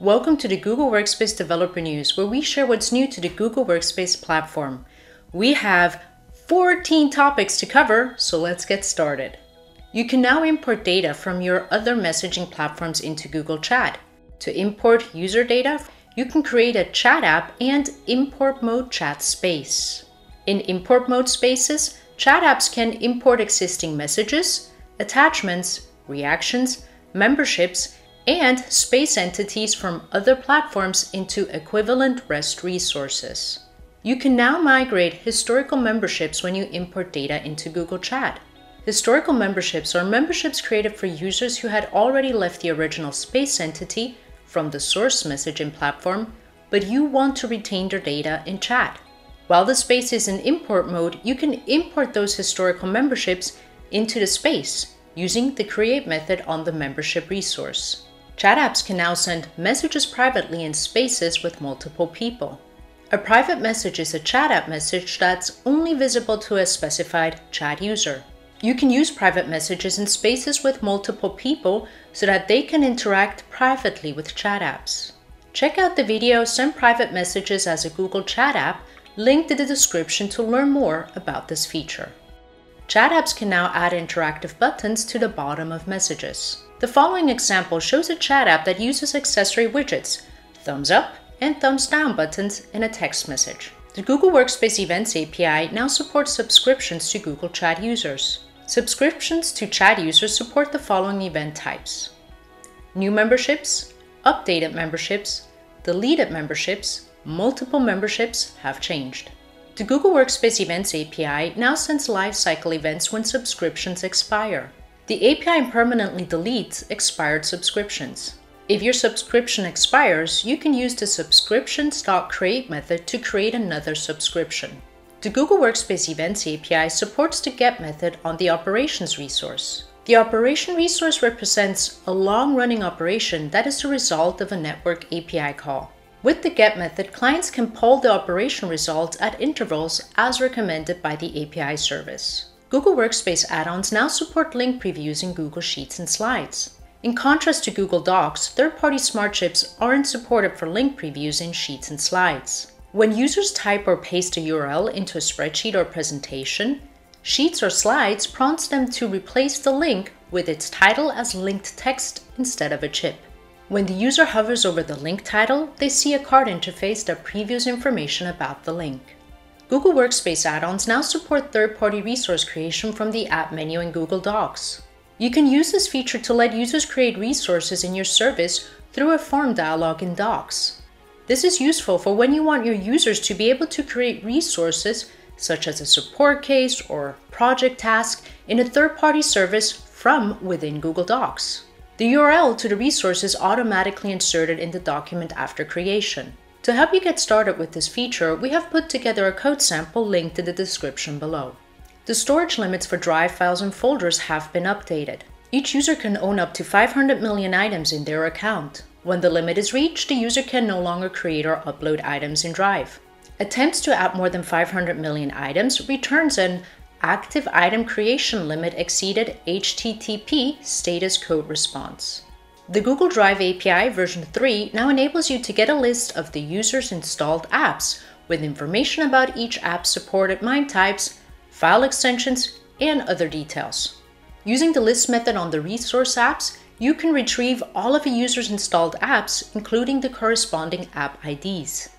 Welcome to the Google Workspace Developer News, where we share what's new to the Google Workspace platform. We have 14 topics to cover, so let's get started. You can now import data from your other messaging platforms into Google Chat. To import user data, you can create a chat app and import mode chat space. In import mode spaces, chat apps can import existing messages, attachments, reactions, memberships, and space entities from other platforms into equivalent REST resources. You can now migrate historical memberships when you import data into Google Chat. Historical memberships are memberships created for users who had already left the original space entity from the source messaging platform, but you want to retain their data in chat. While the space is in import mode, you can import those historical memberships into the space using the create method on the membership resource. Chat apps can now send messages privately in spaces with multiple people. A private message is a chat app message that's only visible to a specified chat user. You can use private messages in spaces with multiple people so that they can interact privately with chat apps. Check out the video Send Private Messages as a Google Chat app linked in the description to learn more about this feature. Chat apps can now add interactive buttons to the bottom of messages. The following example shows a chat app that uses accessory widgets, thumbs up and thumbs down buttons in a text message. The Google Workspace Events API now supports subscriptions to Google Chat users. Subscriptions to chat users support the following event types. New memberships, updated memberships, deleted memberships, multiple memberships have changed. The Google Workspace Events API now sends lifecycle events when subscriptions expire. The API permanently deletes expired subscriptions. If your subscription expires, you can use the subscriptions.create method to create another subscription. The Google Workspace Events API supports the GET method on the operations resource. The operation resource represents a long-running operation that is the result of a network API call. With the GET method, clients can pull the operation results at intervals as recommended by the API service. Google Workspace add-ons now support link previews in Google Sheets and Slides. In contrast to Google Docs, third-party smart chips aren't supported for link previews in Sheets and Slides. When users type or paste a URL into a spreadsheet or presentation, Sheets or Slides prompts them to replace the link with its title as linked text instead of a chip. When the user hovers over the link title, they see a card interface that previews information about the link. Google Workspace add-ons now support third-party resource creation from the @ menu in Google Docs. You can use this feature to let users create resources in your service through a form dialog in Docs. This is useful for when you want your users to be able to create resources such as a support case or project task in a third-party service from within Google Docs. The URL to the resource is automatically inserted in the document after creation. To help you get started with this feature, we have put together a code sample linked in the description below. The storage limits for Drive files and folders have been updated. Each user can own up to 500 million items in their account. When the limit is reached, the user can no longer create or upload items in Drive. Attempts to add more than 500 million items returns an active item creation limit exceeded HTTP status code response. The Google Drive API version 3 now enables you to get a list of the user's installed apps with information about each app's supported MIME types, file extensions, and other details. Using the list method on the resource apps, you can retrieve all of a user's installed apps, including the corresponding app IDs.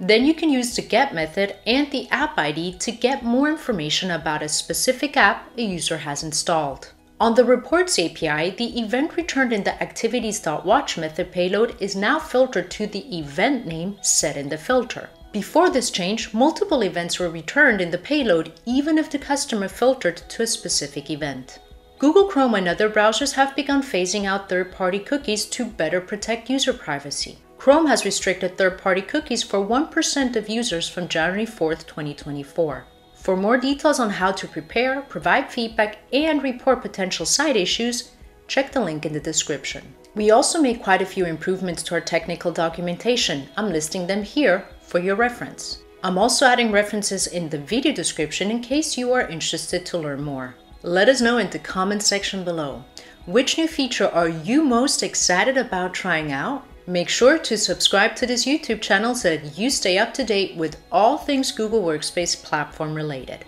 Then you can use the get method and the app ID to get more information about a specific app a user has installed. On the Reports API, the event returned in the activities.watch method payload is now filtered to the event name set in the filter. Before this change, multiple events were returned in the payload even if the customer filtered to a specific event. Google Chrome and other browsers have begun phasing out third-party cookies to better protect user privacy. Chrome has restricted third-party cookies for 1% of users from January 4, 2024. For more details on how to prepare, provide feedback, and report potential site issues, check the link in the description. We also made quite a few improvements to our technical documentation. I'm listing them here for your reference. I'm also adding references in the video description in case you are interested to learn more. Let us know in the comment section below. Which new feature are you most excited about trying out? Make sure to subscribe to this YouTube channel so that you stay up to date with all things Google Workspace platform related.